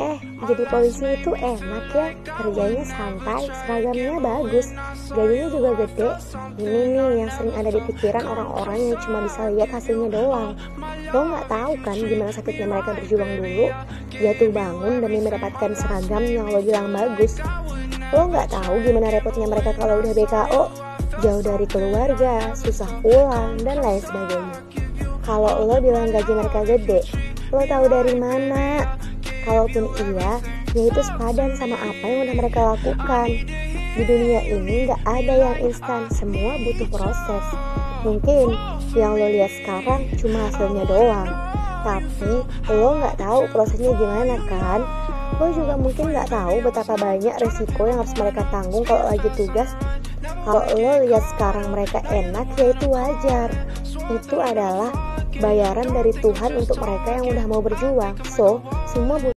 Eh, jadi polisi itu enak ya, kerjanya santai, seragamnya bagus, gajinya juga gede. Ini nih yang sering ada di pikiran orang-orang yang cuma bisa lihat hasilnya doang. Lo nggak tahu kan gimana sakitnya mereka berjuang dulu, jatuh bangun demi mendapatkan seragam yang lo bilang bagus. Lo nggak tahu gimana repotnya mereka kalau udah BKO, jauh dari keluarga, susah pulang, dan lain sebagainya. Kalau lo bilang gaji mereka gede, lo tahu dari mana? Kalaupun iya, ya itu sepadan sama apa yang udah mereka lakukan. Di dunia ini gak ada yang instan, semua butuh proses. Mungkin yang lo lihat sekarang cuma hasilnya doang, tapi lo gak tahu prosesnya gimana kan? Lo juga mungkin gak tahu betapa banyak resiko yang harus mereka tanggung kalau lagi tugas. Kalau lo lihat sekarang mereka enak, ya itu wajar. Itu adalah bayaran dari Tuhan untuk mereka yang udah mau berjuang. So, semua butuh